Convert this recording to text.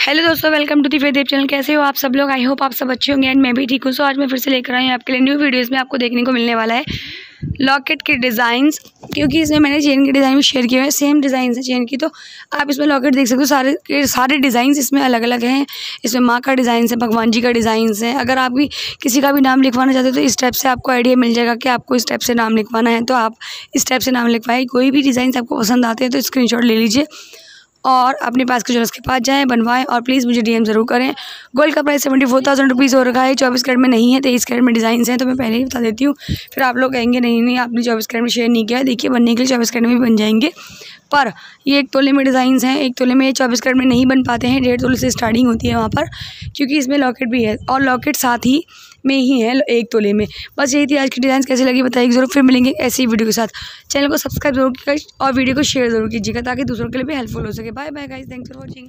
Hello दोस्तों welcome to the फेदेव channel कैसे हो आप सब लोग? आई होप आप सब अच्छे होंगे एंड मैं भी ठीक हूँ। सो आज मैं फिर से लेकर आई हूँ आपके लिए न्यू वीडियोस में आपको देखने को मिलने वाला है। लॉकेट के डिज़ाइंस क्योंकि इसमें मैंने चेन के डिज़ाइन भी शेयर किए हैं। सेम डिज़ाइन है चेन की तो आप इसमें लॉकेट देख सकते हो। सारे के सारे डिज़ाइन इसमें अलग अलग हैं। इसमें माँ का डिज़ाइन है, भगवान जी का डिज़ाइन है। अगर आप भी किसी का भी नाम लिखवाना चाहते हो तो इस टाइप से आपको आइडिया मिल जाएगा कि आपको इस टाइप से नाम लिखवाना है। तो आप इस टाइप से नाम लिखवाए। कोई भी डिज़ाइन आपको पसंद आते हैं तो स्क्रीन ले लीजिए। और अपने पास के ज्वेलर्स के पास जाएँ, बनवाएँ और प्लीज़ मुझे डीएम ज़रूर करें। गोल्ड का price seventy four thousand rupees हो रखा है। चौबीस कैरेट में नहीं है, तेईस कैरेट में डिज़ाइन हैं तो मैं पहले ही बता देती हूँ। फिर आप लोग कहेंगे, नहीं नहीं, आपने चौबीस कैरेट में शेयर नहीं किया देखिए, बनने के लिए चौबीस कैरेट में भी बन जाएँगे। पर ये एक तोले में डिज़ाइंस हैं, एक तोले में ये चौबीस कैरेट में नहीं बन पाते हैं, डेढ़ तोले से स्टार्टिंग होती है वहाँ पर, क्योंकि इसमें लॉकेट भी है और लॉकेट साथ ही में ही है एक तोले में। बस यही थी आज की डिज़ाइन कैसे लगी बताइए, ज़रूर फिर मिलेंगे ऐसी वीडियो के साथ। चैनल को सब्सक्राइब ज़रूर कीजिएगा और वीडियो को शेयर ज़रूर कीजिएगा ताकि दूसरों के लिए भी हेल्पफुल हो सके। Bye bye guys thanks for watching